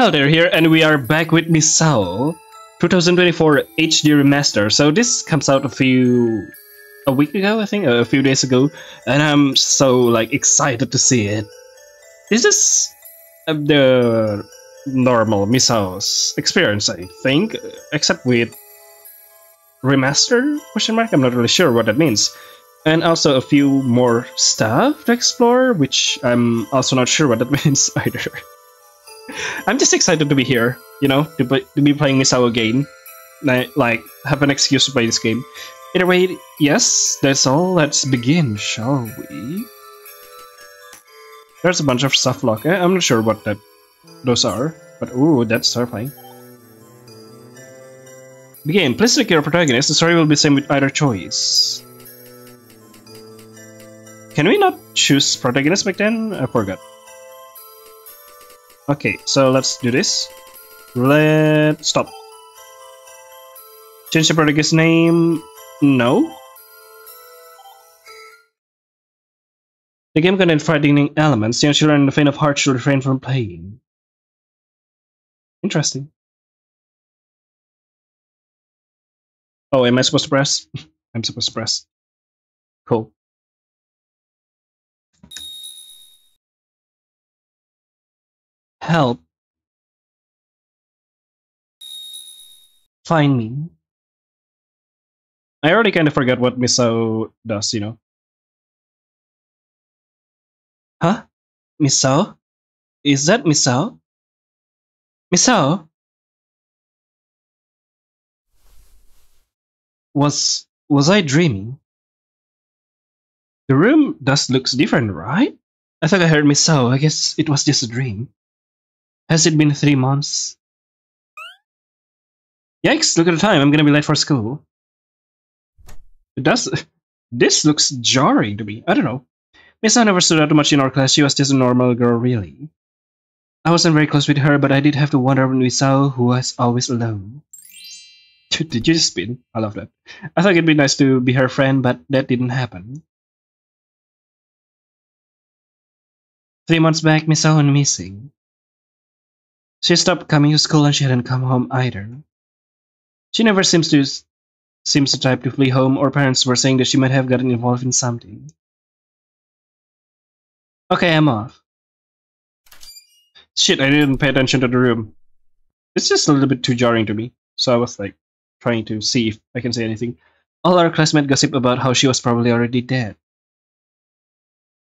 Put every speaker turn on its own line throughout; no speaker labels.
Hello there here, and we are back with Misao 2024 HD Remaster. So this comes out a few a week ago, I think, a few days ago, and I'm so like excited to see it. This is uh, the normal Misao's experience, I think, except with remaster question mark. I'm not really sure what that means. And also a few more stuff to explore, which I'm also not sure what that means either. I'm just excited to be here, you know, to, play, to be playing Misao again. Like, like, have an excuse to play this game. Either way, yes, that's all. Let's begin, shall we? There's a bunch of stuff locked. Eh, I'm not sure what that those are, but ooh, that's terrifying. Begin. Please select your protagonist. The story will be same with either choice. Can we not choose protagonist back then? I forgot. Okay, so let's do this. Let stop. Change the protagonist's name. No. The game contains frightening elements. Young children in the faint of heart should refrain from playing. Interesting. Oh, am I supposed to press? I'm supposed to press. Cool. Help. Find me. I already kind of forgot what Misao does, you know. Huh? Misao? Is that Misao? Misao? Was was I dreaming? The room does looks different, right? I thought I heard Misao. I guess it was just a dream. Has it been three months? Yikes, look at the time. I'm gonna be late for school. It does. This looks jarring to me. I don't know. Misao never stood out much in our class. She was just a normal girl, really. I wasn't very close with her, but I did have to wonder when Misao, who was always alone. Did you just spin? I love that. I thought it'd be nice to be her friend, but that didn't happen. Three months back, Misao went missing. She stopped coming to school and she hadn't come home either. She never seems to seems the type to flee home, or parents were saying that she might have gotten involved in something. Okay, I'm off. Shit, I didn't pay attention to the room. It's just a little bit too jarring to me, so I was like trying to see if I can say anything. All our classmates gossip about how she was probably already dead.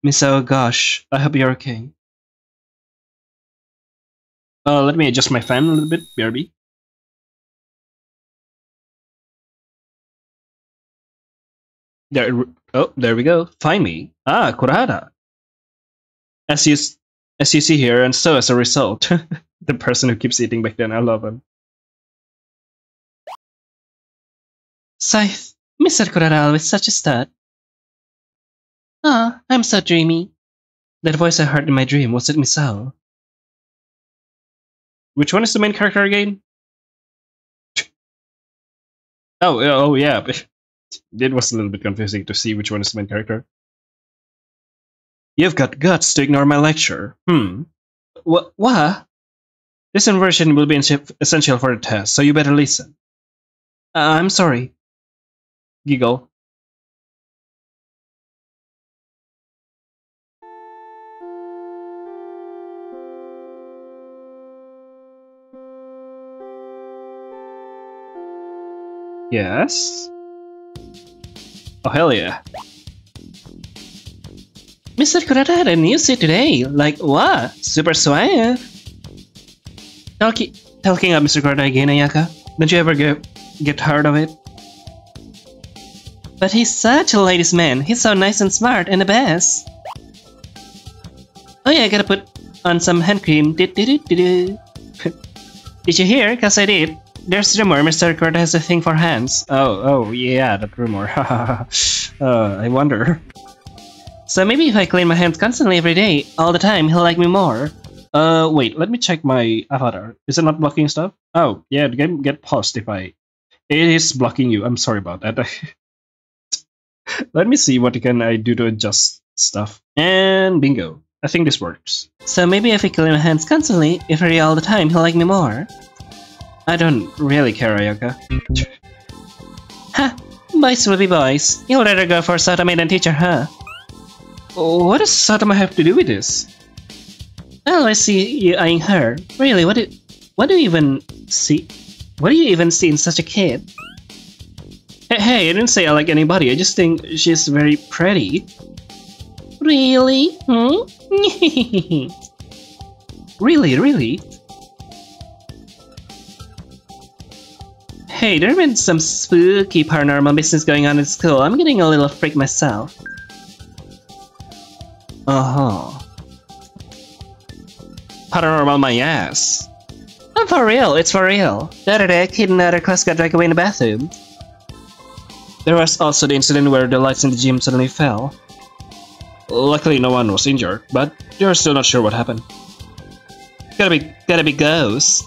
Misao, gosh, I hope you're okay. Uh, let me adjust my fan a little bit, BRB. There, oh, there we go. Find me. Ah, Kurata. As you, as you see here, and so as a result, the person who keeps eating back then, I love him. Scythe, Mr. Kurata with such a stud. Ah, I'm so dreamy. That voice I heard in my dream, was it Misao? Which one is the main character again? Oh, oh yeah. It was a little bit confusing to see which one is the main character. You've got guts to ignore my lecture. Hmm. What? What? This inversion will be essential for the test, so you better listen. Uh, I'm sorry. Giggle. Yes? Oh, hell yeah. Mr. Kurata had a new suit today. Like, what? Super swag. Talking, talking up Mr. Kurata again, Ayaka. Don't you ever get, get tired of it? But he's such a ladies' man. He's so nice and smart and the best. Oh yeah, I gotta put on some hand cream. Did, did, did, did you hear? Cause I did. There's rumor Mr. Kurt has a thing for hands. Oh, oh, yeah, that rumor. uh, I wonder. So maybe if I clean my hands constantly every day, all the time, he'll like me more. Uh, wait, let me check my avatar. Is it not blocking stuff? Oh, yeah, the game get paused if I... It is blocking you. I'm sorry about that. let me see what can I do to adjust stuff. And bingo. I think this works.
So maybe if I clean my hands constantly, read all the time, he'll like me more.
I don't really care, Ayaka.
Ha! Boys will be boys. You'll rather go for sodomy than teacher, huh?
What does Satama have to do with this?
Well, I see you eyeing her. Really, what do, what do you even see? What do you even see in such a kid?
Hey, hey, I didn't say I like anybody, I just think she's very pretty.
Really? Hmm?
really, really?
Hey, there's been some spooky paranormal business going on in school. I'm getting a little freaked myself.
Uh-huh. Paranormal my ass.
I'm for real, it's for real. The other day, a kid in another class got dragged away in the bathroom.
There was also the incident where the lights in the gym suddenly fell. Luckily, no one was injured, but they're still not sure what happened.
Gotta be, gotta be ghosts.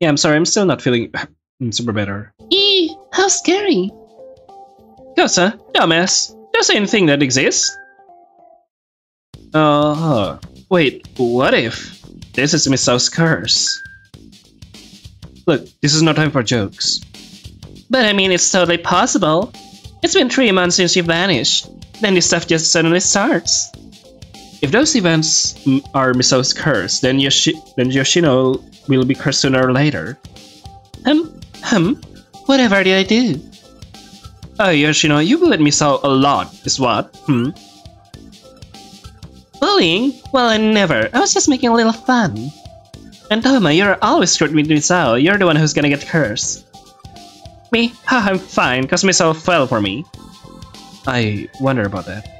Yeah, I'm sorry, I'm still not feeling super better.
Eee, how scary.
Huh? Dumbass. Just anything that exists. Uh huh. Wait, what if this is Misao's curse? Look, this is no time for jokes.
But I mean, it's totally possible. It's been three months since you vanished. Then this stuff just suddenly starts.
If those events are Misao's curse, then, Yoshi then Yoshino will be cursed sooner or later.
Hum, hum, whatever did I do?
Oh, Yoshino, you bullied Misao a lot, is what? Hmm?
Bullying? Well, I never. I was just making a little fun. And Toma, you're always screwed with Misao. You're the one who's gonna get cursed.
Me? Ha, I'm fine, cause Misao fell for me. I wonder about that.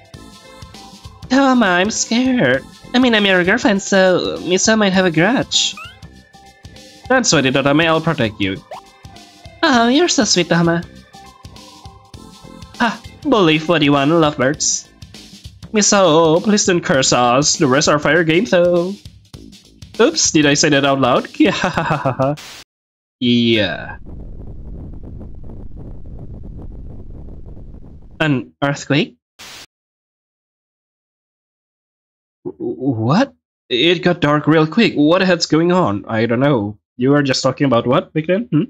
Oh, Toma, I'm scared. I mean, I'm your girlfriend, so Misao might have a grudge.
Don't sweat it, Totome, I'll protect you.
Oh, you're so sweet,
ah, believe what you want, lovebirds. Misao, please don't curse us. The rest are fire game, though. Oops, did I say that out loud? Yeah.
An earthquake?
What? It got dark real quick. What the heck's going on? I don't know. You were just talking about what then? Hmm?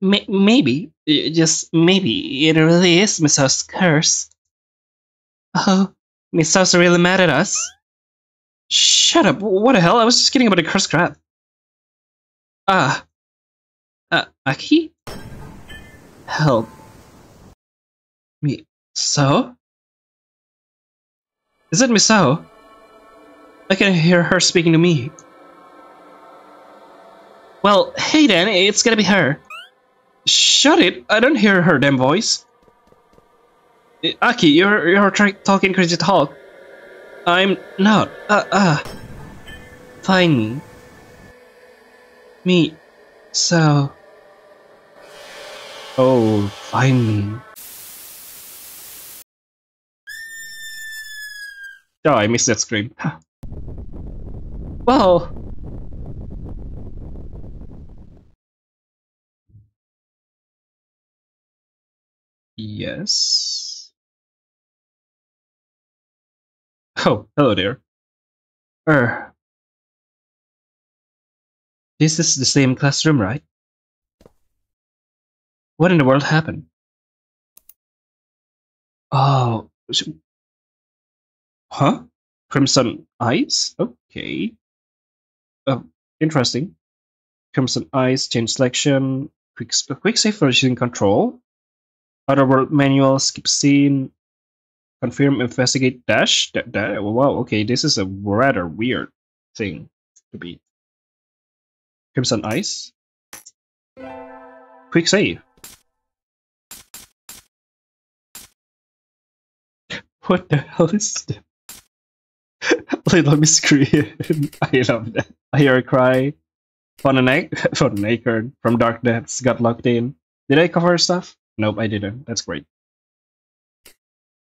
maybe, just maybe, it really is Misao's curse. Oh, Misao's really mad at us.
Shut up, what the hell? I was just kidding about the curse crap.
Ah. Uh, Aki? Help.
Me. So? Is it Misao? I can hear her speaking to me.
Well, hey then, it's gonna be her.
Shut it! I don't hear her damn voice. Aki, you're you're talking crazy talk. I'm not. Uh, uh.
Find me.
So. Oh, find me. Oh, I missed that scream.
well.
Yes. Oh, hello there. Er. This is the same classroom, right? What in the world happened? Oh. Huh? Crimson Eyes? Okay. Oh, interesting. Crimson Eyes, change selection, quick, quick save for using control. other Otherworld manual, skip scene, confirm, investigate, dash. Da, da, wow, okay, this is a rather weird thing to be. Crimson Eyes. Quick save. What the hell is that? Little Miss. I love that. I hear a cry. Found an egg. Found an acorn from Dark Depths. Got locked in. Did I cover stuff? Nope, I didn't. That's great.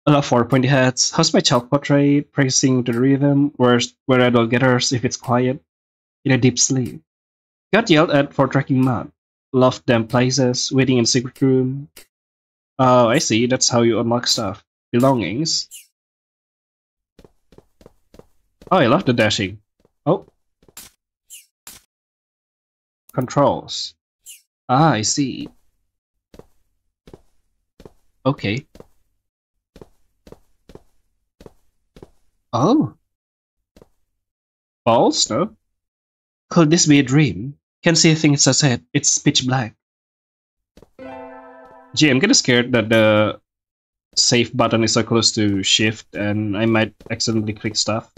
I love four pointy hats. How's my child portrait? Practicing to the rhythm. Where's where I don't get hers if it's quiet? In a deep sleep. Got yelled at for tracking mud. Loved them places. Waiting in secret room. Oh, I see. That's how you unlock stuff. Belongings. Oh, I love the dashing. Oh. Controls. Ah, I see. Okay. Oh. False, no? Could this be a dream? Can't see a thing it's ahead. It's pitch black. Gee, I'm kinda scared that the save button is so close to shift and I might accidentally click stuff.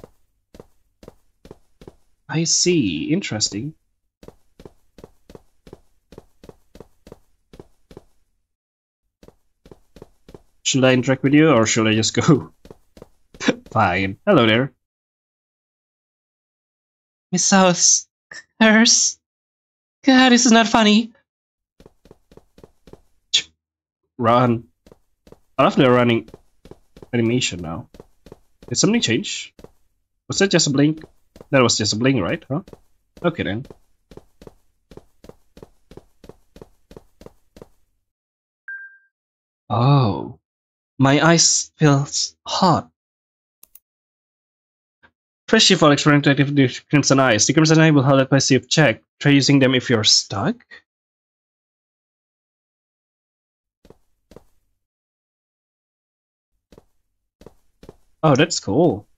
I see. Interesting. Should I interact with you or should I just go? Fine. Hello there.
Misao's curse. God, this is not funny.
Run. I love the running animation now. Did something change? Was that just a blink? That was just a blink, right? Huh? Okay then. Oh. My eyes feels hot. Press shift while exploring to activate the Crimson Eyes. The Crimson Eye will hold a passive check. Try using them if you're stuck. Oh, that's cool.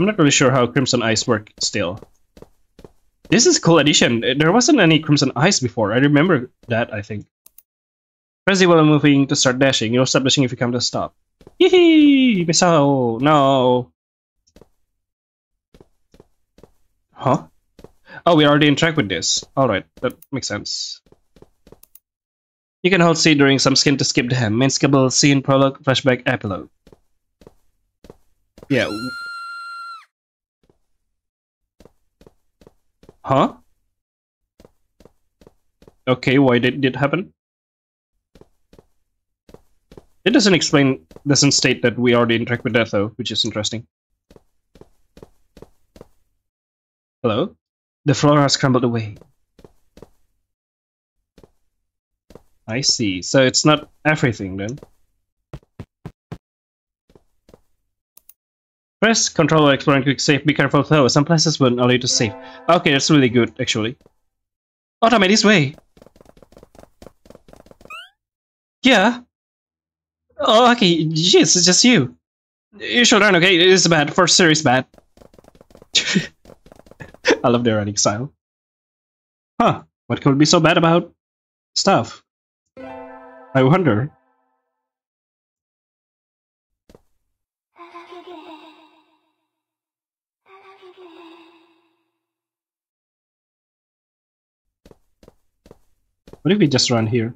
I'm not really sure how Crimson Eyes work still. This is cool addition. Uh, there wasn't any Crimson Eyes before. I remember that, I think. Press while moving to start dashing. You'll stop dashing if you come to a stop. Yee! Misao! Oh, no! Huh? Oh, we're already in track with this. Alright, that makes sense. You can hold C during some skin to skip the hem. Main skippable scene, prologue, flashback, epilogue. Yeah. Huh? Okay, why did it happen? It doesn't explain, doesn't state that we already interact with that though, which is interesting. Hello? The floor has crumbled away. I see. So it's not everything then. Press Control or Explore and quick save. Be careful though, some places won't allow you to save. Okay, that's really good actually. Automate this way! Yeah? Oh, okay, jeez, it's just you. You should learn, okay? It is bad. First series bad. I love their running style. Huh, what could be so bad about stuff? I wonder. What if we just run here?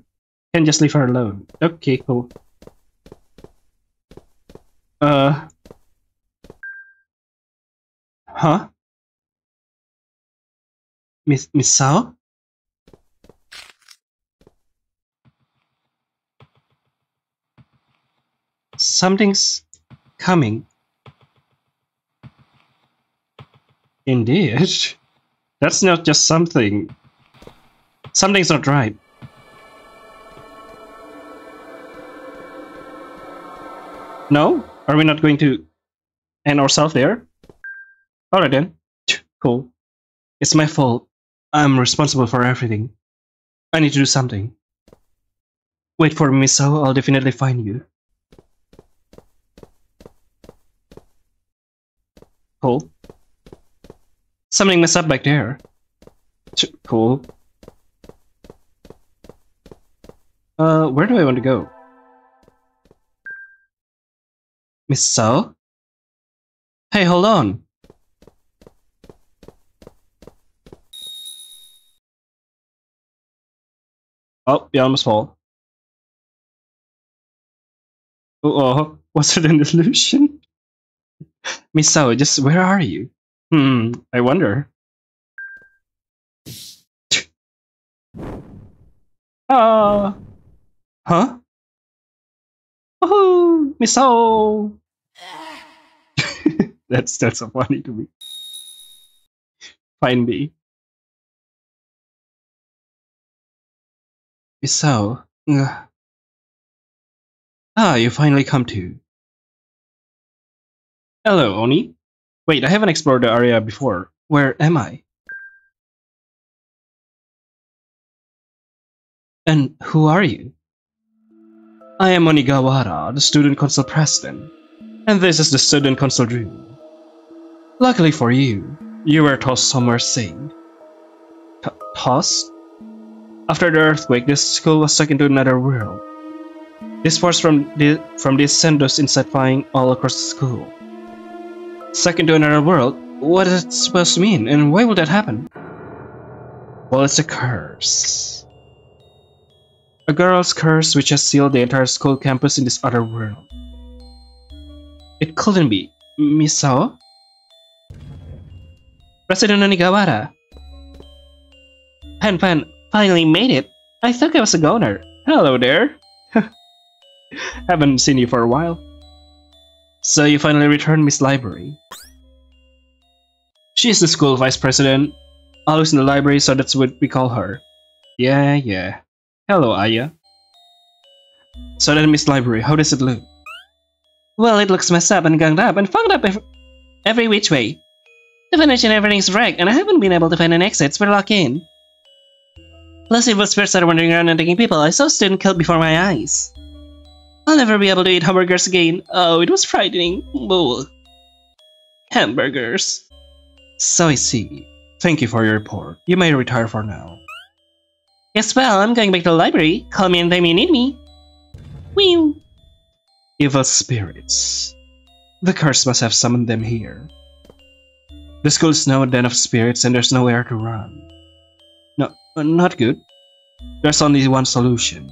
Can just leave her alone. Okay, cool. Uh. Huh? Miss Miss Sao? Something's coming. Indeed. That's not just something. Something's not right. No? Are we not going to end ourselves there? Alright then. Cool. It's my fault. I'm responsible for everything. I need to do something. Wait for me, so I'll definitely find you. Cool. Something messed up back there. Cool. Uh, where do I want to go? Misao? Hey, hold on. Oh, you almost fall. Uh oh, was it an illusion? Misao, just where are you? Hmm, I wonder. Ah. Huh? Woohoo! Miss that's that's so funny to me. Find me. Miss. Ah, you finally come to. Hello, Oni. Wait, I haven't explored the area before. Where am I? And who are you? I am Onigawara, the student council president, and this is the student council room. Luckily for you, you were tossed somewhere safe. T tossed? After the earthquake, this school was stuck into another world. This force from the from this sent inside flying all across the school. Stuck into another world? What is it supposed to mean, and why would that happen? Well, it's a curse. A girl's curse which has sealed the entire school campus in this other world. It couldn't be. Misao? President Onigawara. Pan Pan finally made it. I thought I was a goner. Hello there. Haven't seen you for a while. So you finally returned Miss Library. She's the school vice president, always in the library, so that's what we call her. Yeah, yeah. Hello, Aya. So then, Miss Library, how does it look?
Well, it looks messed up and ganged up and fucked up every, every which way. The furniture and everything's wrecked, and I haven't been able to find an exit, so we're locked in. Plus, evil spirits are wandering around and taking people I saw a student killed before my eyes. I'll never be able to eat hamburgers again. Oh, it was frightening. Ugh. Hamburgers.
So I see. Thank you for your report. You may retire for now.
Yes, well, I'm going back to the library. Call me anytime you may need me. Whew.
Evil spirits. The curse must have summoned them here. The school is now a den of spirits and there's nowhere to run. No, not good. There's only one solution.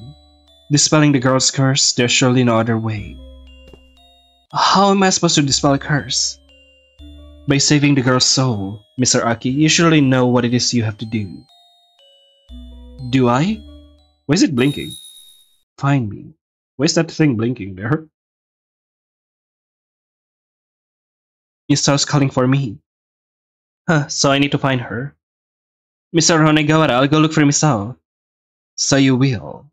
Dispelling the girl's curse, there's surely no other way. How am I supposed to dispel a curse? By saving the girl's soul, Mr. Aki, you surely know what it is you have to do. Do I? Why is it blinking? Find me. Why is that thing blinking there? Misao's calling for me. Huh, so I need to find her. Mr. Onigawara, I'll go look for Misao. So you will.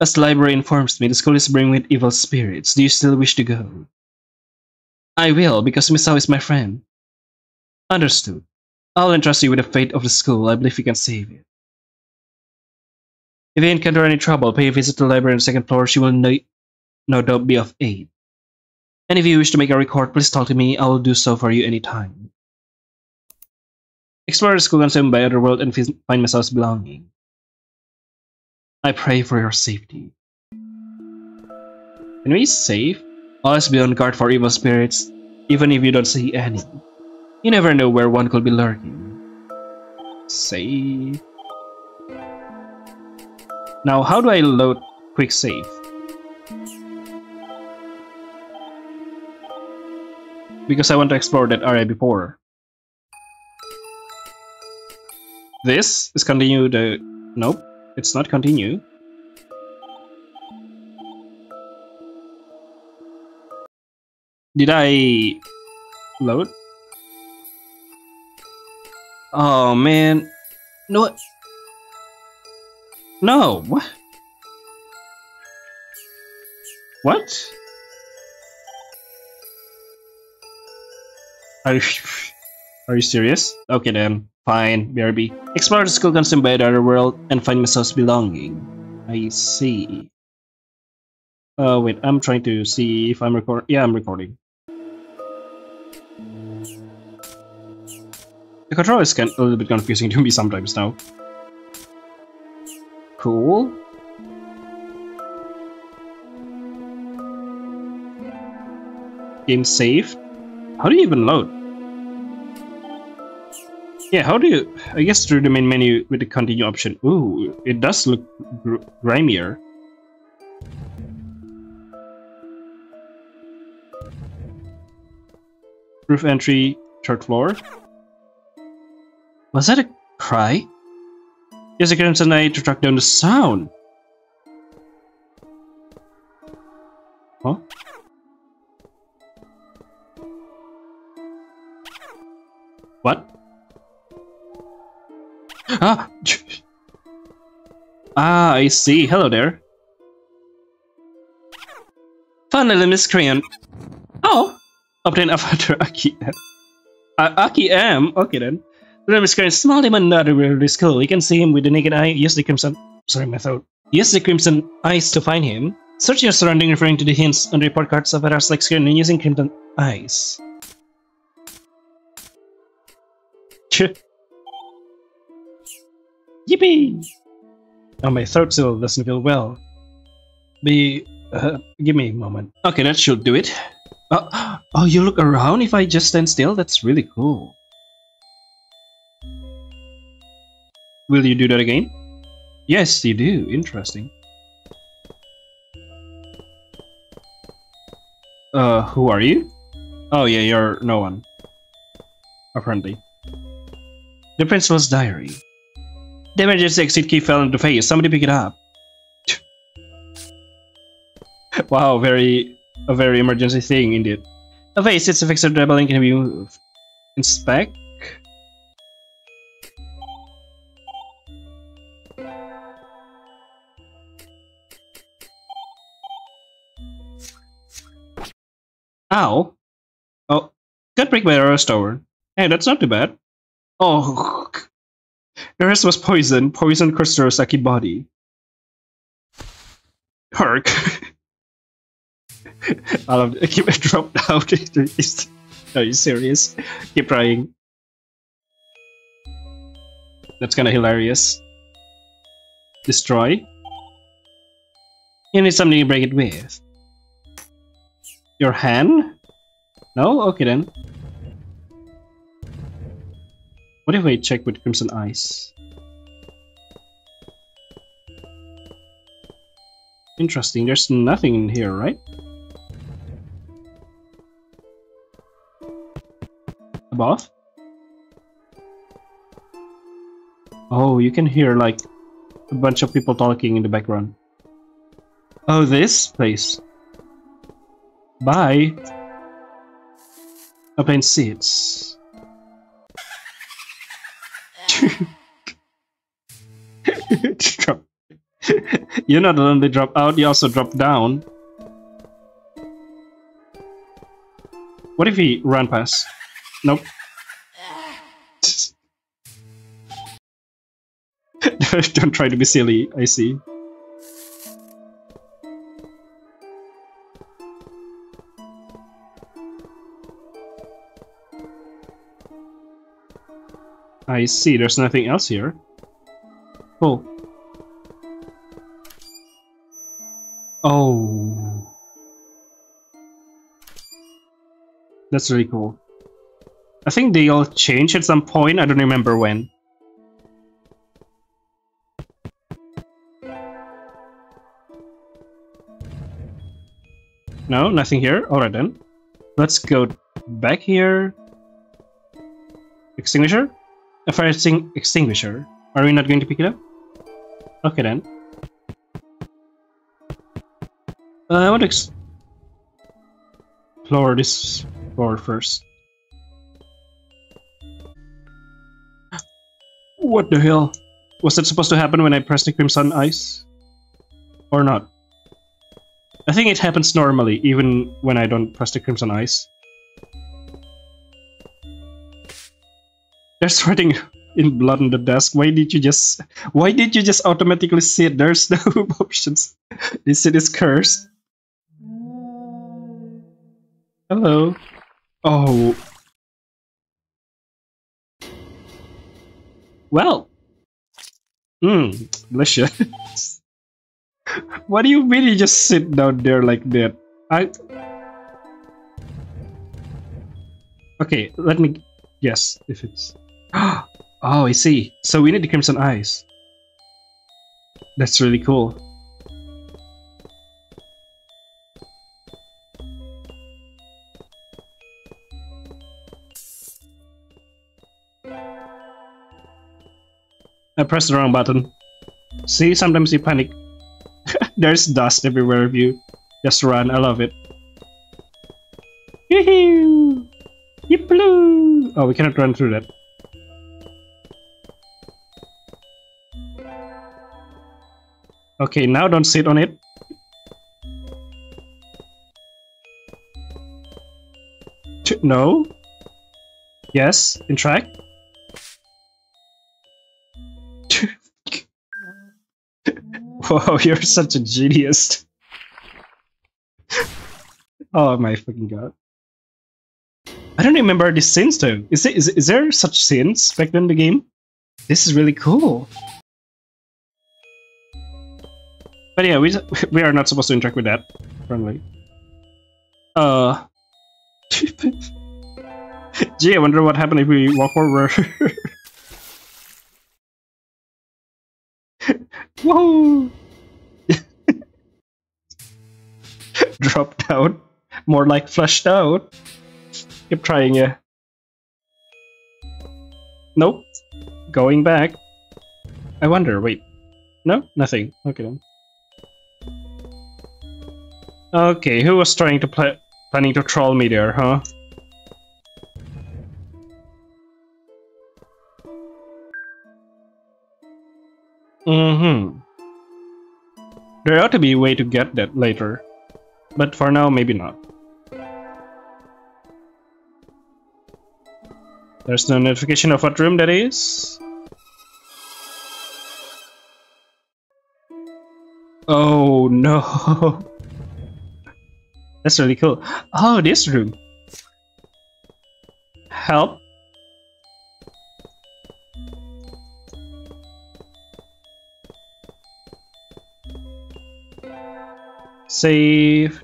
As the library informs me, the school is brimming with evil spirits. Do you still wish to go? I will, because Misao is my friend. Understood. I'll entrust you with the fate of the school. I believe you can save it. If you encounter any trouble, pay a visit to the library on the second floor. She will no, no doubt be of aid. And if you wish to make a record, please talk to me. I will do so for you anytime. Explore the school consumed by other world and find Misao's belonging. I pray for your safety. Can we save? Always be on guard for evil spirits, even if you don't see any. You never know where one could be lurking. Save. Now, how do I load quick save? Because I want to explore that area before. This is continue the... Nope, it's not continue. Did I load? Oh man. No. No. What? What? Are you Are you serious? Okay then. Fine, BRB. Explore the school consumed by the other world and find Misao's belonging. I see. Oh uh, wait, I'm trying to see if I'm recording. Yeah, I'm recording. The control is a little bit confusing to me sometimes now. Cool. Game saved. How do you even load? Yeah, how do you... I guess through the main menu with the continue option. Ooh, it does look gr grimier. Roof entry, third floor. Was that a cry? Yes, I can tonight to track down the sound. Huh? What? Ah! ah, I see. Hello there. Finally, miscreant. Oh! Obtain avatar Aki M. Uh, Aki M? Okay then. The miscreant, small demon not really cool. You can see him with the naked eye. Use the crimson. Sorry, my throat. Use the crimson eyes to find him. Search your surrounding referring to the hints on the report cards of avatars like screen and using crimson eyes. Yippee! Oh, my throat still doesn't feel well. Be... Uh, give me a moment. Okay, that should do it. Oh, oh, you look around if I just stand still? That's really cool. Will you do that again? Yes, you do. Interesting. Uh, who are you? Oh yeah, you're no one. Apparently. The principal's diary. The emergency exit key fell into the face. Somebody pick it up. wow, very a very emergency thing indeed. A face, it's a fixed rebelling can be. Inspect. Ow. Oh, got pricked by a rose tower. Hey, that's not too bad. Oh, the rest was poison. Poison cursed Rosaki body. Hark. I love it. Keep it dropped out. Are you serious? Keep trying. That's kinda hilarious. Destroy. You need something to break it with. Your hand? No? Okay then. What if I check with Crimson Eyes? Interesting, there's nothing in here, right? Above? Oh, you can hear like a bunch of people talking in the background. Oh, this place. Bye. Open seats. drop. you not only drop out, you also drop down. What if he run past? Nope. Don't try to be silly, I see. I see, there's nothing else here. Cool. Oh. That's really cool. I think they all changed at some point, I don't remember when. No, nothing here? Alright then. Let's go back here. Extinguisher? A fire extinguisher. Are we not going to pick it up? Okay then. Uh, I want to explore this floor first. What the hell? Was that supposed to happen when I pressed the Crimson Eyes? Or not? I think it happens normally, even when I don't press the Crimson Eyes. There's writing in blood on the desk. Why did you just why did you just automatically sit? There's no options. This it is cursed. Hello. Oh. Well. Mmm, delicious. what do you mean you just sit down there like that? I Okay, let me guess if it's Oh, I see. So we need the Crimson Eyes. That's really cool. I pressed the wrong button. See, sometimes you panic. There's dust everywhere of you. Just run, I love it. Yoo-hoo! Oh, we cannot run through that. Okay, now don't sit on it. No? Yes, interact? Whoa, you're such a genius. oh my fucking god. I don't remember the scenes though. Is, it, is, is there such scenes back then in the game? This is really cool. But yeah, we we are not supposed to interact with that, apparently. Uh. Gee, I wonder what happened if we walk forward. Whoa! Dropped out. More like flushed out. Keep trying, yeah. Nope. Going back. I wonder, wait. No? Nothing. Okay then. Okay, who was trying to play planning to troll me there, huh? Mm-hmm. There ought to be a way to get that later. But for now, maybe not. There's no notification of what room that is. Oh no. That's really cool. Oh, this room. Help. Save.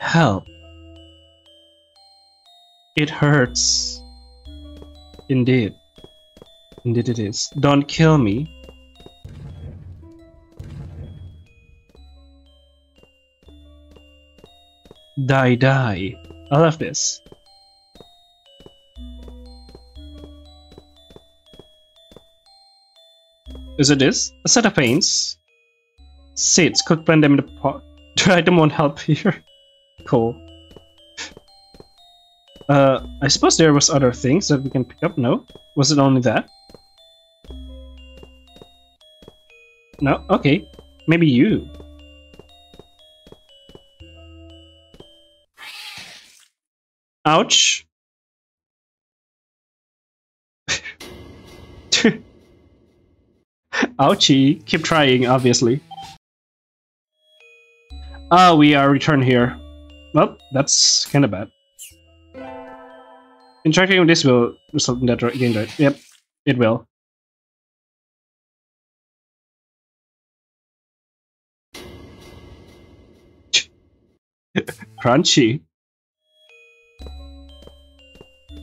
Help. It hurts. Indeed. Indeed it is. Don't kill me. Die, die. I love this. Is it this? A set of paints. Seeds, could blend them in the pot. Try them won't help here. Cool. Uh, I suppose there was other things that we can pick up, no? Was it only that? No? Okay. Maybe you. Ouch. Ouchie. Keep trying, obviously. Ah, we are returned here. Well, that's kinda bad. Interacting with this will result in that again, right? Yep, it will. Crunchy.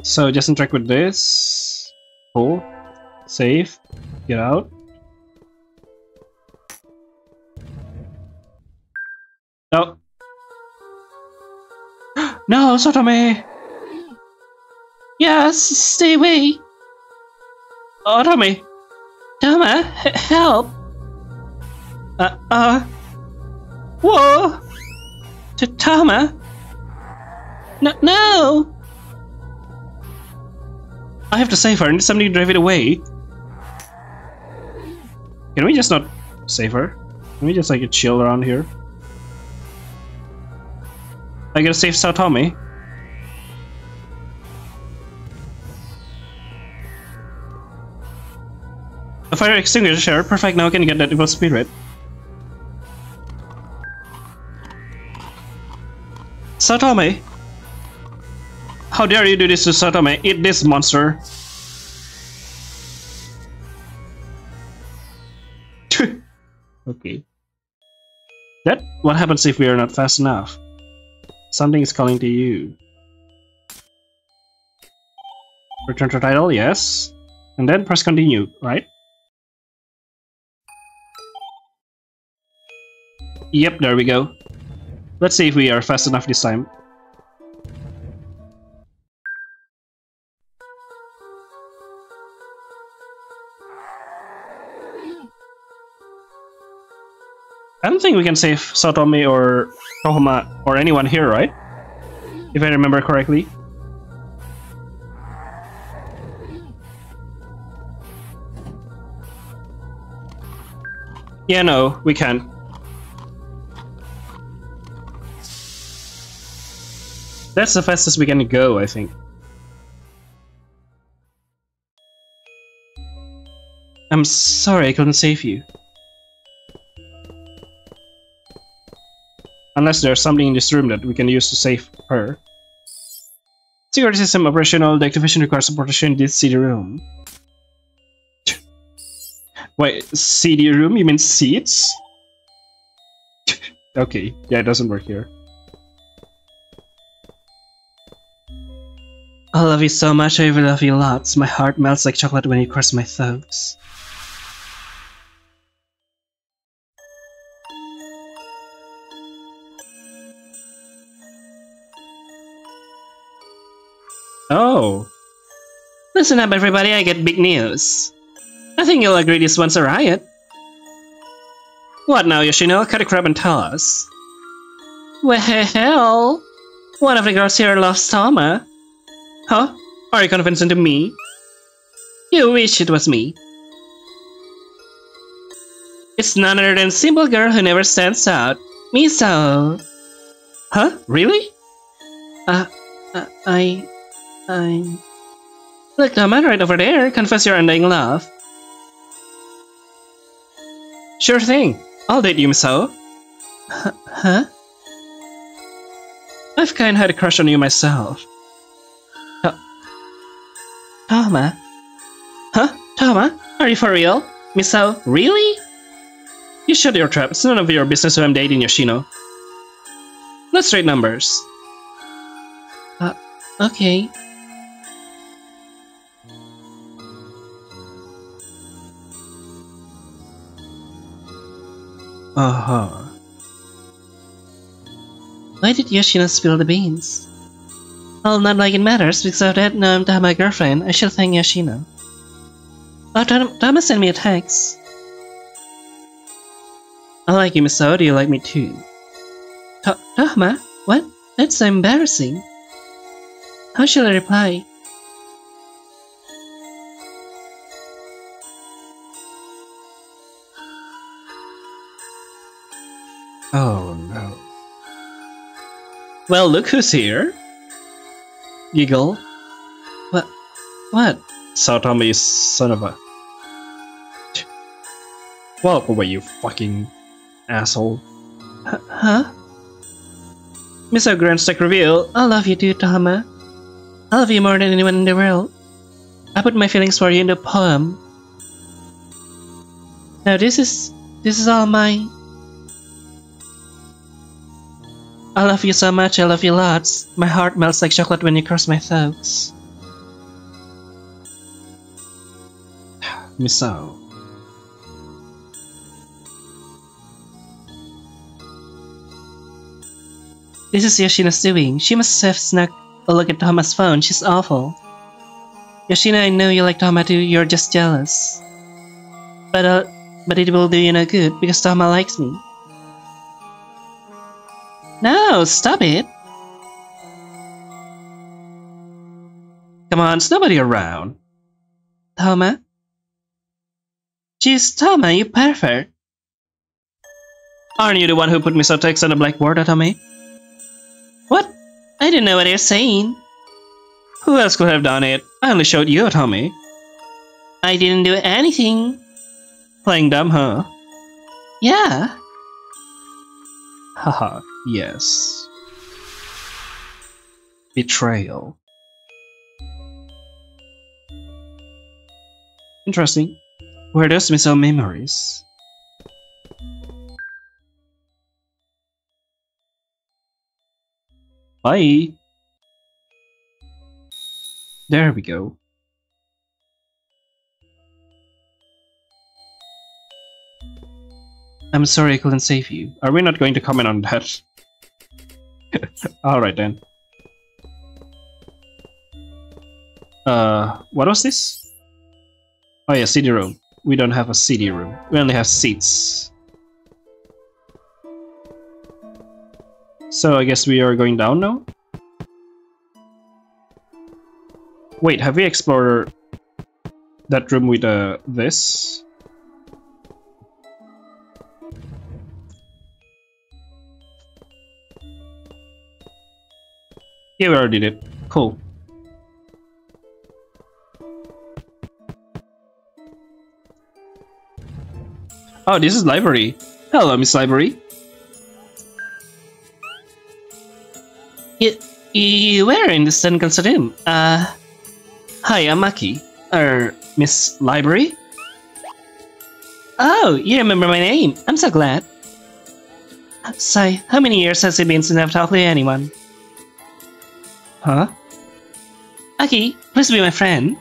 So just interact with this. Pull. Save. Get out. No. no, Sotome!
Yes, stay away!
Oh, Tommy!
Tama, help!
Uh, uh... Whoa!
T Tama? No, no!
I have to save her and somebody drive it away. Can we just not save her? Can we just like chill around here? I gotta save Tommy. A fire extinguisher, perfect, now I can get that evil spirit. Sotome! How dare you do this to Sotome? Eat this monster! okay. That what happens if we are not fast enough? Something is calling to you. Return to title, yes. And then press continue, right? Yep, there we go. Let's see if we are fast enough this time. I don't think we can save Satomi or Tohoma or anyone here, right? If I remember correctly. Yeah, no, we can. That's the fastest we can go, I think. I'm sorry I couldn't save you. Unless there's something in this room that we can use to save her. Security system operational, the activation requires supportation in this CD room. Wait, CD room? You mean seats? okay, yeah, it doesn't work here.
I love you so much, I even love you lots. My heart melts like chocolate when you cross my thumbs. Listen up, everybody, I get big news. I think you'll agree this one's a riot. What now, Yoshino? Cut a crab and tell us. Well, one of the girls here loves Tama.
Huh? Are you confessing to me?
You wish it was me. It's none other than simple girl who never stands out. Misao.
Huh? Really?
Uh, uh I... I... Look, the man right over there. Confess your undying love.
Sure thing. I'll date you, Misao.
H huh?
I've kinda had a crush on you myself.
Uh, Tama? Huh? Tama? Are you for real? Misao, really?
You shut your trap. It's none of your business who I'm dating, Yoshino. Let's trade numbers.
Uh, okay.
Uh-huh.
Why did Yoshino spill the beans? Well, not like it matters, because that, now I'm to have my girlfriend. I should thank Yoshino. Oh, Tama sent me a text. I like you, Misao. Do you like me too? Tama? What? That's so embarrassing. How shall I reply?
Oh no. Well, look who's here. Giggle.
What? What?
Sotome, son of a. Walk away, you fucking asshole.
H huh? Mr. Grandstack reveal, I love you too, Tama. I love you more than anyone in the world. I put my feelings for you in the poem. Now this is this is all my I love you so much, I love you lots. My heart melts like chocolate when you cross my thoughts.
Misao.
This is Yoshino's doing. She must have snuck a look at Tama's phone. She's awful. Yoshino, I know you like Tama too. You're just jealous. But uh, but it will do you no good because Tama likes me. No, stop it.
Come on, it's nobody around.
Tama? Jeez, Tama, you pervert.
Aren't you the one who put me some text on the blackboard, Atome?
What? I didn't know what you're saying.
Who else could have done it? I only showed you, Tommy.
I didn't do anything.
Playing dumb, huh?
Yeah.
Haha, yes. Betrayal. Interesting. Where does Misao memories? Bye. There we go. I'm sorry I couldn't save you. Are we not going to comment on that? Alright then. Uh, what was this? Oh yeah, CD room. We don't have a CD room. We only have seats. So I guess we are going down now? Wait, have we explored that room with uh, this? Yeah, we already did. Cool. Oh, this is library. Hello, Miss Library.
You, you were in the student costume. Uh,
Hi, I'm Maki. Er, Miss Library?
oh, you remember my name. I'm so glad. Sai, how many years has it been since I've talked to anyone?
Huh?
Aki, please be my friend.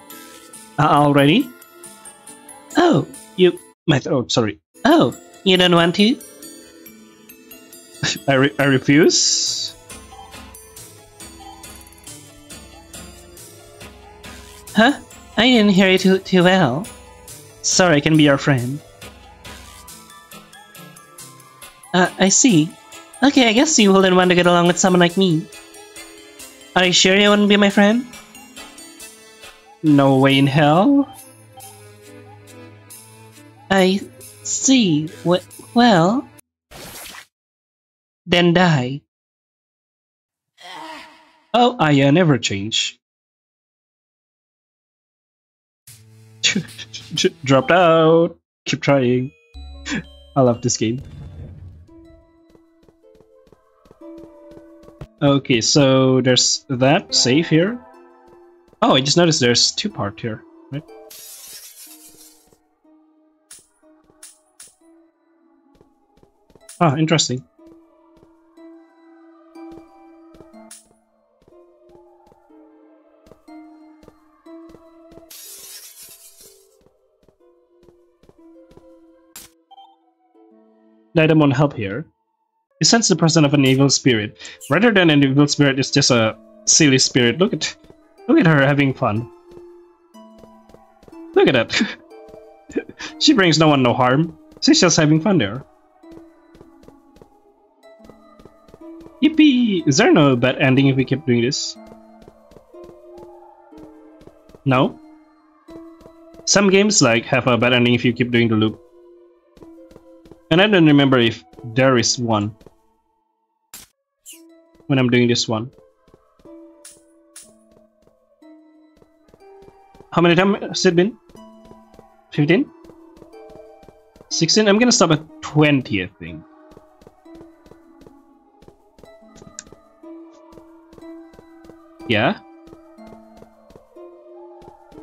Uh, already?
Oh,
You... My throat, sorry.
oh, you don't want to?
I, re I refuse?
Huh? I didn't hear you too, too well.
Sorry, I can be your friend.
Uh, I see. Okay, I guess you wouldn't want to get along with someone like me. Are you sure you wouldn't be my friend?
No way in hell?
I see. Well, then die.
Oh, I uh, never change. Dropped out. Keep trying. I love this game. Okay, so there's that save here. Oh, I just noticed there's two part here, right? Ah, interesting. Daidamon help here. You sense the presence of an evil spirit. Rather than an evil spirit, it's just a silly spirit. Look at look at her having fun. Look at that. she brings no one no harm. She's just having fun there. Yippee! Is there no bad ending if we keep doing this? No? Some games like have a bad ending if you keep doing the loop. And I don't remember if there is one when I'm doing this one. How many times has it been? 15? 16? I'm gonna stop at 20, I think. Yeah?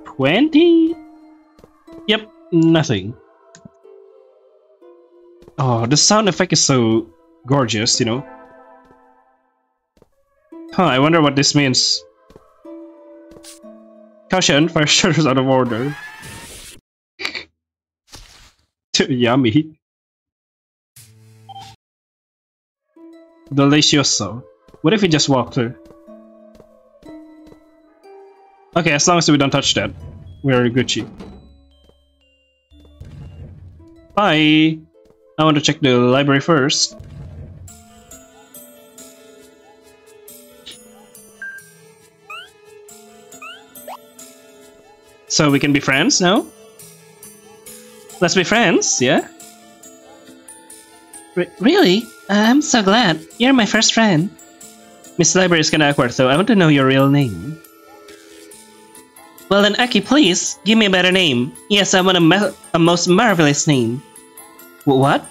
20? Yep, nothing. Oh, the sound effect is so gorgeous, you know? Huh, I wonder what this means. Caution, fire shutters out of order. Yummy. Delicioso. What if we just walk through? Okay, as long as we don't touch that, we're Gucci. Bye! I want to check the library first. So we can be friends now? Let's be friends, yeah?
R really? I'm so glad. You're my first friend.
Miss Library is kinda awkward, so I want to know your real name.
Well then, Aki, please, give me a better name. Yes, I want a, a most marvelous name.
What?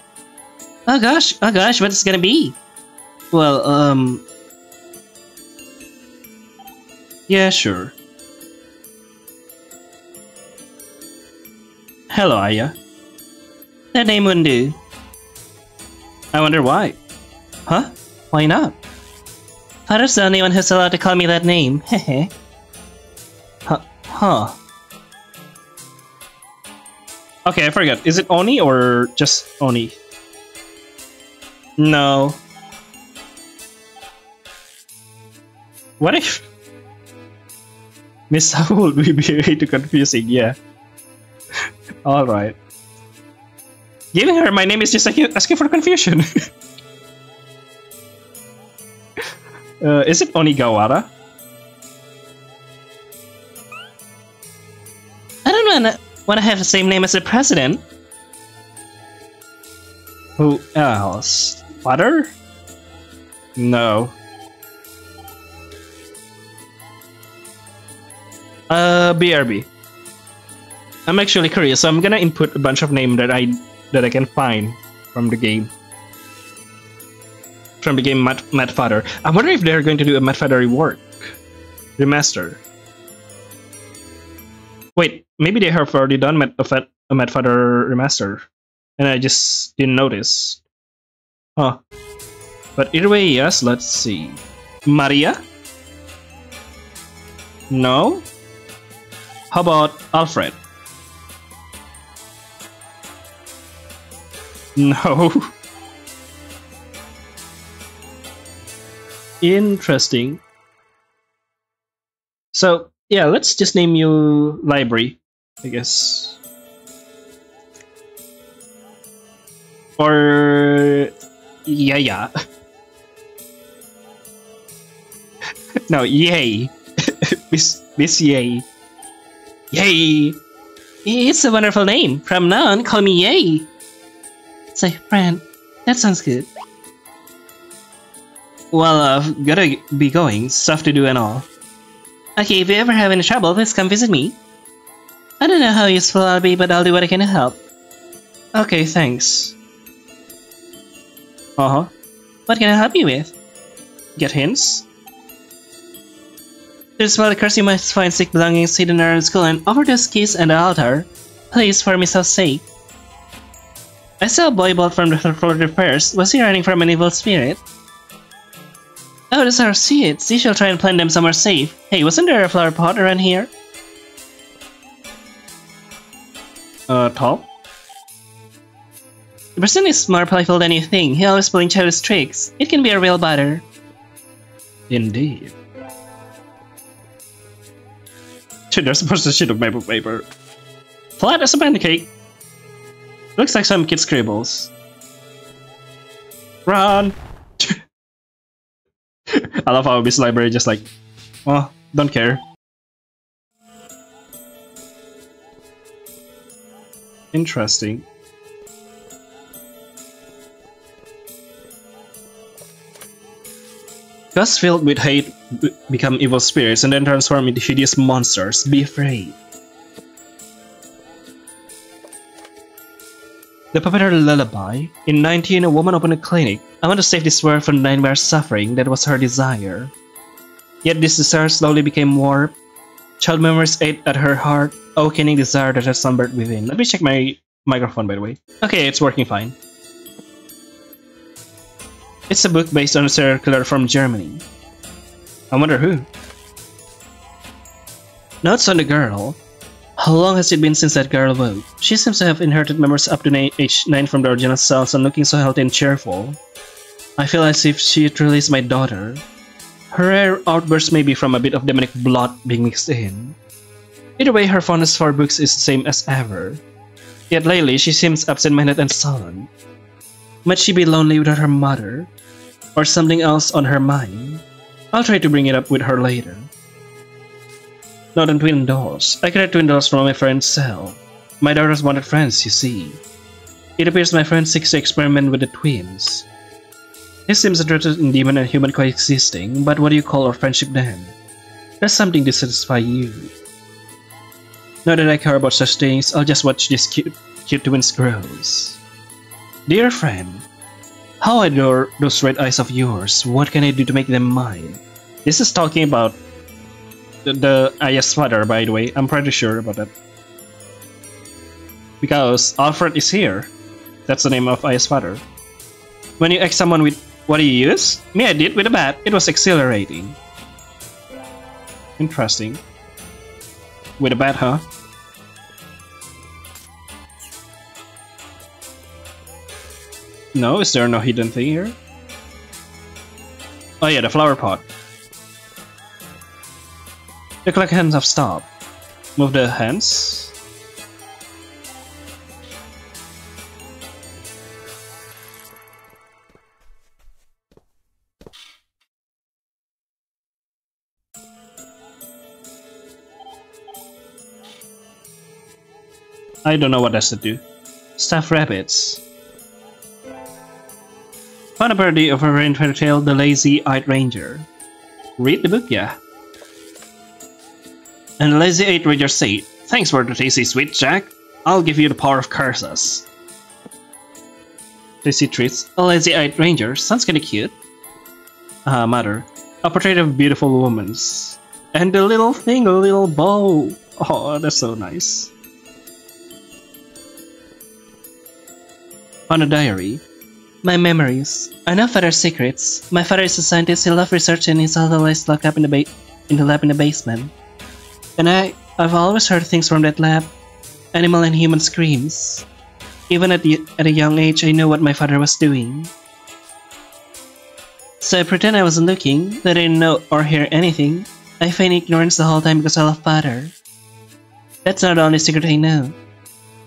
Oh gosh, oh gosh, what is it gonna be?
Well, um... Yeah, sure. Hello, Aya.
That name wouldn't do.
I wonder why.
Huh? Why not? Father's the only one who's allowed to call me that name. Hehe.
huh. Huh. Okay, I forgot. Is it Oni or just Oni? No. What if... Miss How would be way too confusing? Yeah. Alright. Giving her my name is just asking for confusion. uh, is it Onigawara?
Wanna, wanna have the same name as the president.
Who else? Father? No. Uh, BRB. I'm actually curious, so I'm gonna input a bunch of names that I that I can find from the game. From the game Mad, Mad Father. I wonder if they're going to do a Mad Father rework. Remaster. Wait, maybe they have already done Mad, a, Mad Father remaster. And I just didn't notice. Huh. But either way, yes, let's see. Maria? No? How about Alfred? No. Interesting. So, yeah, let's just name you Library, I guess. Or... Yeah, yeah. no, yay. Miss, Miss Yay. Yay!
It's a wonderful name. From now on, call me Yay. Say, friend, that sounds good.
Well, I've uh, gotta be going. Stuff to do and all.
Okay, if you ever have any trouble, please come visit me. I don't know how useful I'll be, but I'll do what I can to help.
Okay, thanks. Uh-huh.
What can I help you with?
Get hints?
There's well occurs you must find sick belongings hidden around the school and offer those keys and the altar. Please, for Mrs. sake. I saw a boy bolt from the third floor repairs. Was he running from an evil spirit? Oh, those are seeds. You shall try and plant them somewhere safe. Hey, wasn't there a flower pot around here?
Uh, top?
The person is more playful than you think. He always pulling childish tricks. It can be a real bother.
Indeed. There's a bunch of shit of maple paper. Flat as a pancake. Looks like some kid scribbles. Run! I love how this library just like, well, don't care. Interesting. Ghosts filled with hate become evil spirits and then transform into hideous monsters. Be afraid. The popular lullaby. In 19, a woman opened a clinic. I want to save this world from nightmare suffering. That was her desire. Yet this desire slowly became warped. Child memories ate at her heart, awakening desire that has slumbered within. Let me check my microphone, by the way. Okay, it's working fine. It's a book based on a circular from Germany. I wonder who. Notes on the girl. How long has it been since that girl awoke? She seems to have inherited memories up to age 9 from the original cells and looking so healthy and cheerful. I feel as if she truly is my daughter. Her rare outbursts may be from a bit of demonic blood being mixed in. Either way, her fondness for books is the same as ever. Yet lately, she seems absent-minded and sullen. Might she be lonely without her mother? Or something else on her mind? I'll try to bring it up with her later. Not on twin dolls. I got twin dolls from my friend's cell. My daughter's wanted friends, you see. It appears my friend seeks to experiment with the twins. He seems interested in demon and human coexisting, but what do you call our friendship then? There's something to satisfy you. Not that I care about such things, I'll just watch these cute, cute twins grows. Dear friend, how I adore those red eyes of yours. What can I do to make them mine? This is talking about the, Aya's father, uh, by the way. I'm pretty sure about that. Because Alfred is here. That's the name of Aya's father. When you ask someone with what do you use? Me, I did with a bat. It was exhilarating. Interesting. With a bat, huh? No, is there no hidden thing here? Oh yeah, the flower pot. The click hands have stopped. Move the hands. I don't know what that's to do. Stuffed rabbits. Found a parody of a rainbow tale, The Lazy-Eyed Ranger. Read the book, yeah. And Lazy 8 Ranger said, Thanks for the tasty sweet, Jack. I'll give you the power of curses. Tasty treats. A Lazy 8 Ranger. Sounds kinda cute. Ah, uh, mother. A portrait of beautiful woman's. And the little thing, a little bow. Oh, that's so nice. On a diary. My memories. I know father's secrets. My father is a scientist, he loves research and he's always locked up in the, in the lab in the basement. And I, I've always heard things from that lab. Animal and human screams. Even at, the, at a young age, I knew what my father was doing. So I pretend I wasn't looking, that I didn't know or hear anything. I feign ignorance the whole time because I love father. That's not the only secret I know.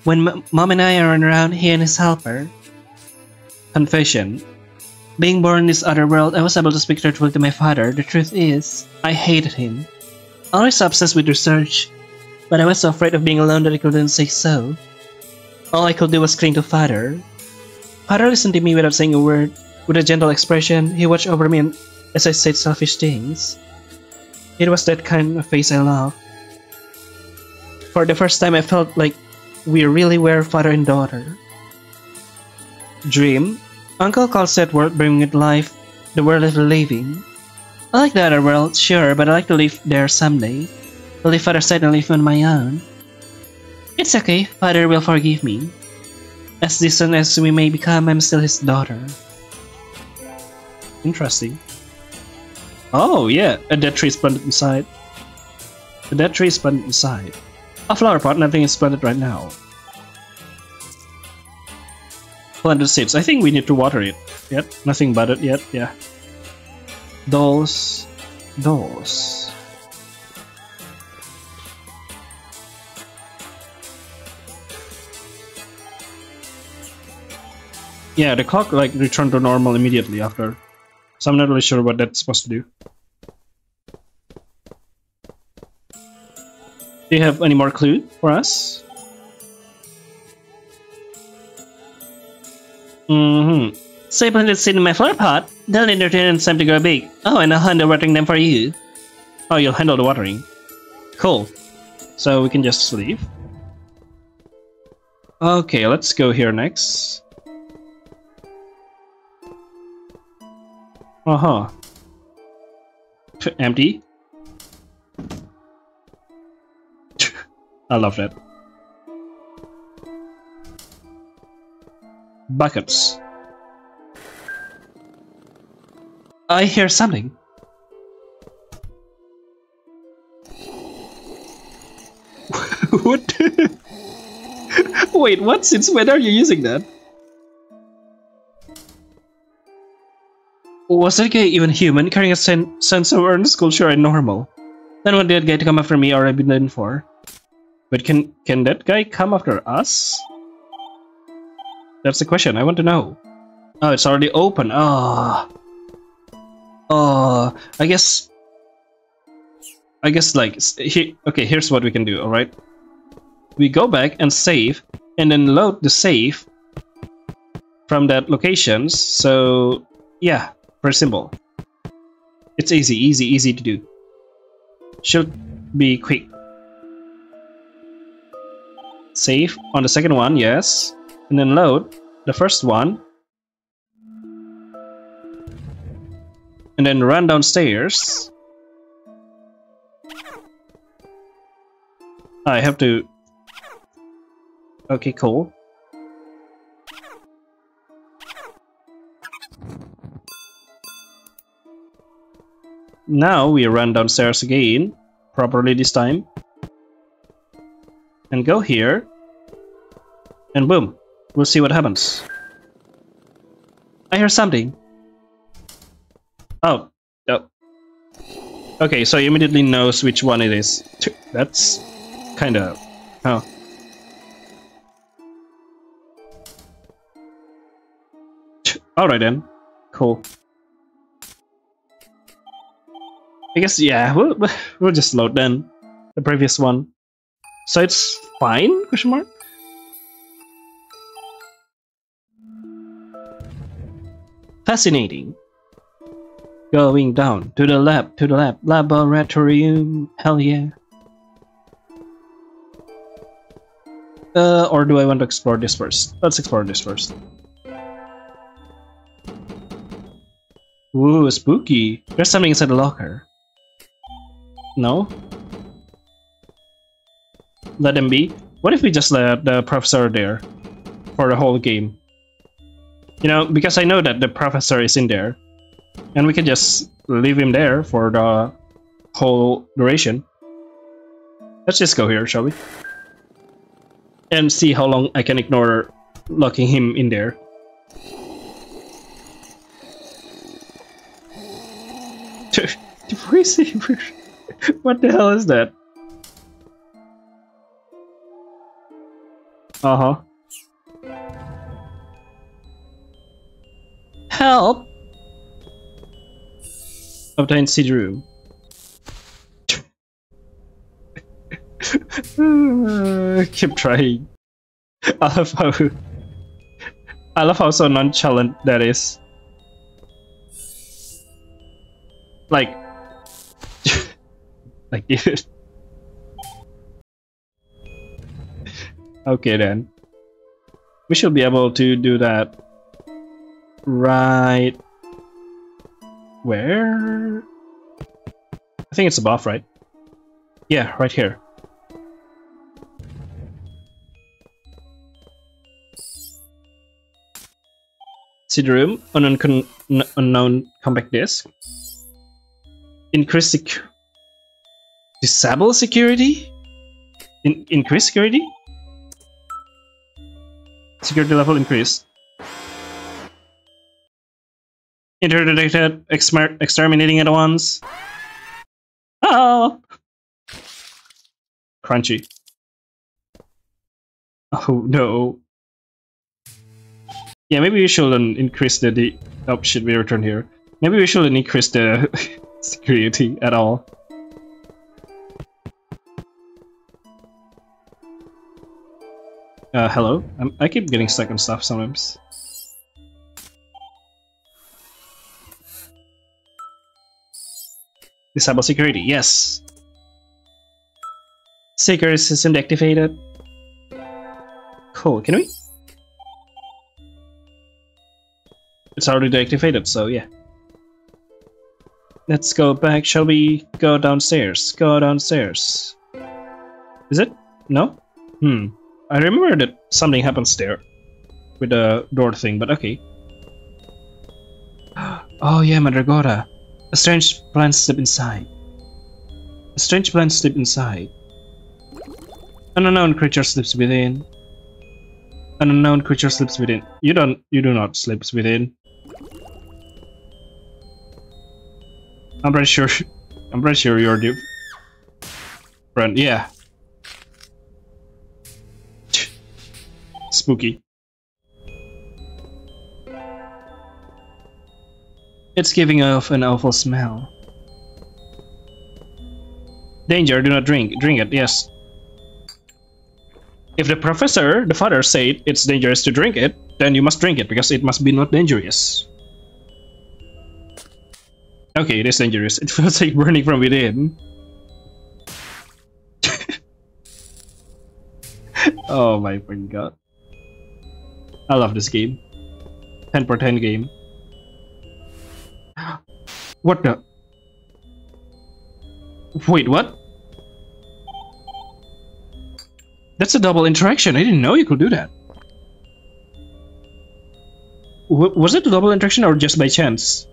When M mom and I are around, he and his helper. Confession. Being born in this other world, I was able to speak truthfully to my father. The truth is, I hated him. Always obsessed with research, but I was so afraid of being alone that I couldn't say so. All I could do was cling to father. Father listened to me without saying a word. With a gentle expression, he watched over me as I said selfish things. It was that kind of face I love. For the first time, I felt like we really were father and daughter. Dream. Uncle calls that world bringing it life, the world is living. I like the other world, sure, but I like to live there someday. I'll leave father's side and live on my own. It's okay, father will forgive me. As distant as we may become, I'm still his daughter. Interesting. Oh, yeah, a dead tree is planted inside. A dead tree is planted inside. A flower pot, nothing is planted right now. Planted seeds. I think we need to water it. Yet, nothing but it yet, yeah. Those... Those... Yeah, the clock like returned to normal immediately after. So I'm not really sure what that's supposed to do. Do you have any more clue for us? Mm-hmm. You planted seed in my flower pot? They'll need nutrients time to grow big. Oh, and I'll handle watering them for you. Oh, you'll handle the watering. Cool. So we can just leave. Okay, let's go here next. Uh-huh. Empty. I love that. Buckets. I hear something. what? Wait, what? Since when are you using that? Was that guy even human? Carrying a sen sensor in the school sure and normal. Then what did that guy to come after me or I've been done for? But can can that guy come after us? That's the question, I want to know. Oh, it's already open. Oh. Oh, I guess... I guess like, he, okay, here's what we can do, alright? We go back and save, and then load the save from that locations, so yeah, very simple. It's easy, easy, easy to do. Should be quick. Save on the second one, yes. And then load the first one. And then run downstairs. I have to... Okay, cool. Now we run downstairs again, properly this time. And go here. And boom, we'll see what happens. I hear something. Oh, oh. Okay, so he immediately knows which one it is. That's kinda... Oh. Alright then. Cool. I guess, yeah, we'll, we'll just load then. The previous one. So it's fine, question mark? Fascinating. Going down to the lab, to the lab, laboratorium, hell yeah. Uh, or do I want to explore this first? Let's explore this first. Ooh, spooky. There's something inside the locker. No? Let them be. What if we just let the professor there for the whole game? You know, because I know that the professor is in there. And we can just leave him there for the whole duration. Let's just go here, shall we? And see how long I can ignore locking him in there. what the hell is that? Uh-huh. Help! Obtain seed room. Keep trying. I love how I love how so nonchalant that is. Like like dude. Okay then. We should be able to do that right where? I think it's above, right? Yeah, right here. See the room, unknown, unknown compact disk. Increase sec disable security? In increase security? Security level increased. Interdicted, exterminating at once. Oh! Crunchy. Oh no. Yeah, maybe we shouldn't increase the, the oh shit, we return here. Maybe we shouldn't increase the security at all. Uh, hello? I'm, I keep getting stuck on stuff sometimes. Disable security, yes. Secret system deactivated. Cool, can we? It's already deactivated, so yeah. Let's go back. Shall we go downstairs? Go downstairs. Is it? No? Hmm. I remember that something happens there. With the door thing, but okay. Oh yeah, Mandragora. A strange plant slip inside. A strange plant slip inside. An unknown creature slips within. An unknown creature slips within. You don't you do not slips within. I'm pretty sure. I'm pretty sure you're the friend. Yeah. Spooky. It's giving off an awful smell. Danger, do not drink. Drink it, yes. If the professor, the father, said it's dangerous to drink it, then you must drink it because it must be not dangerous. Okay, it is dangerous. It feels like burning from within. oh my god. I love this game. 10 for 10 game. What the? Wait, what? That's a double interaction. I didn't know you could do that. W was it a double interaction or just by chance?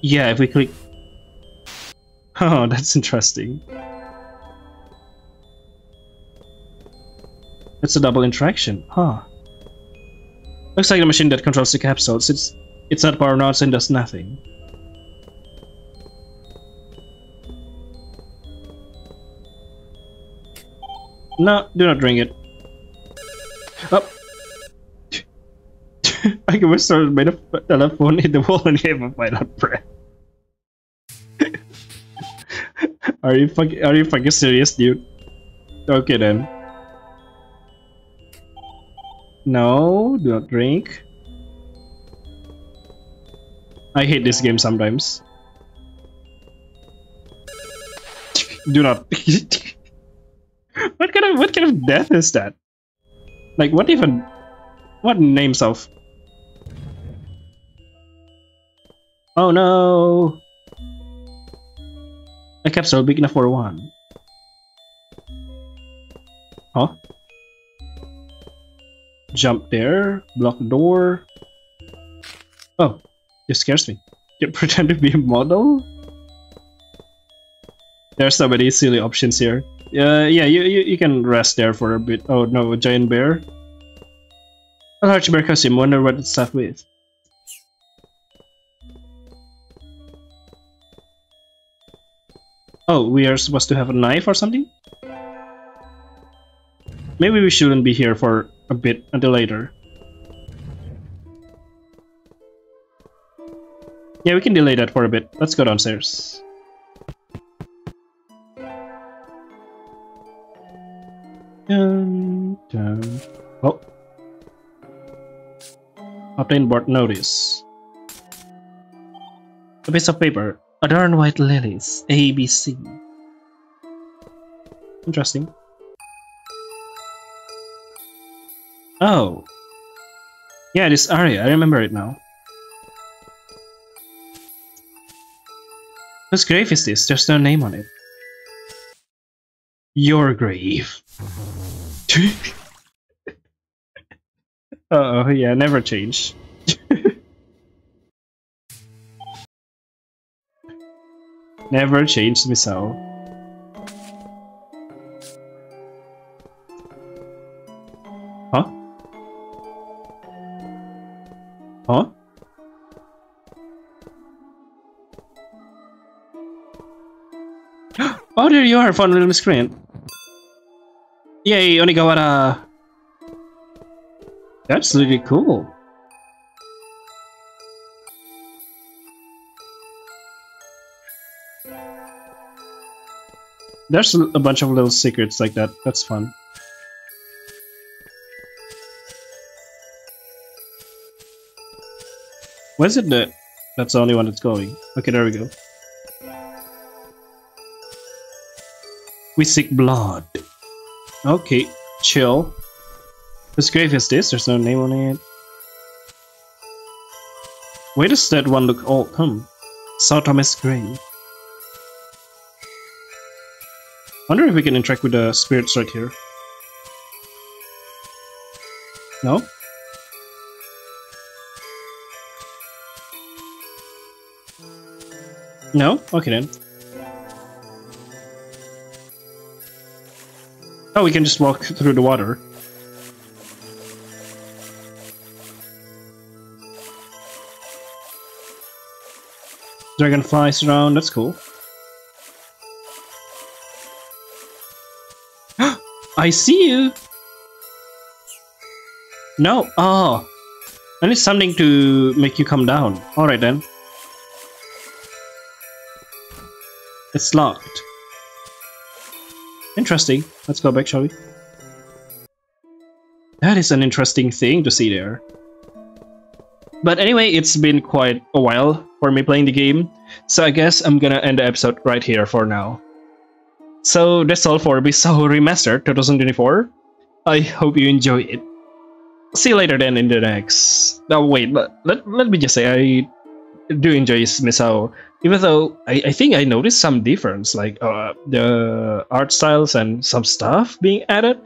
Yeah, if we click... Oh, that's interesting. It's a double interaction, huh? Looks like the machine that controls the capsules. It's it's not nodes and does nothing. No, do not drink it. Oh. I started by the telephone hit the wall and up by that breath. Are you fucking are you fucking serious, dude? Okay then. No, do not drink. I hate this game sometimes. Do not. what kind of what kind of death is that? Like what even? What names of? Oh no! A capsule big enough for one. Huh? Jump there, block door. Oh, it scares me. You pretend to be a model? There's so many silly options here. Uh, yeah, you, you, you can rest there for a bit. Oh no, a giant bear. A large bear costume, wonder what it's stuff with. Oh, we are supposed to have a knife or something? Maybe we shouldn't be here for a bit until later. Yeah, we can delay that for a bit. Let's go downstairs. Dun, dun. Oh. Obtain board notice. A piece of paper. Adorn white lilies. ABC. Interesting. Oh. Yeah, this area. I remember it now. Whose grave is this? There's no name on it. Your grave. uh oh, yeah, never change. Never change Misao. Huh? Huh? oh, there you are, fun little miscreant. Yay, Onigawara! That's really cool. There's a bunch of little secrets like that. That's fun. Where's it that? That's the only one that's going. Okay, there we go. We seek blood. Okay, chill. Whose grave is this? There's no name on it. Where does that one look old? Hmm. Sir Thomas grave. Wonder if we can interact with the spirits right here. No? No? Okay then. Oh, we can just walk through the water. Dragon flies around, that's cool. I see you! No, oh. I need something to make you come down. Alright then. It's locked. Interesting. Let's go back, shall we? That is an interesting thing to see there. But anyway, it's been quite a while for me playing the game, so I guess I'm gonna end the episode right here for now. So that's all for Misao Remastered 2024. I hope you enjoy it. See you later then in the next... Oh wait, let, let, let me just say I do enjoy Misao, even though I, I think I noticed some difference, like uh, the art styles and some stuff being added.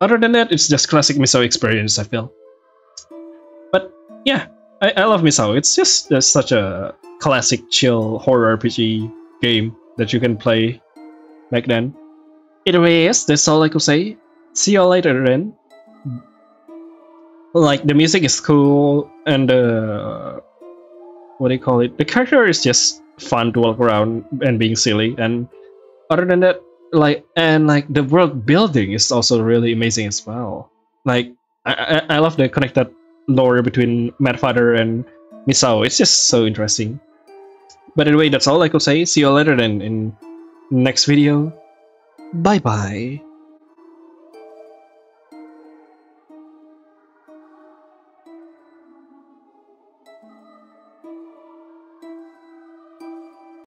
Other than that, it's just classic Misao experience, I feel. But yeah, I, I love Misao. It's just uh, such a classic, chill horror RPG game that you can play back then. Anyway, yes, that's all I could say. See you later then. Like, the music is cool, and uh, what do you call it? The character is just fun to walk around and being silly, and other than that, like, and like the world building is also really amazing as well. Like, I, I, I love the connected lore between Mad Father and Misao. It's just so interesting. But anyway, that's all I could say. See you later then in next video. Bye bye.